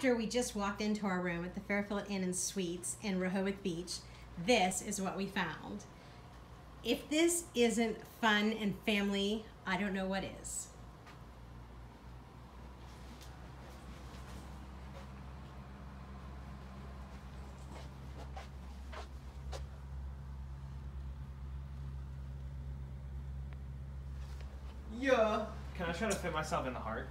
after we just walked into our room at the Fairfield Inn and Suites in Rehoboth Beach, this is what we found. If this isn't fun and family, I don't know what is. Yeah. Can I try to fit myself in the heart?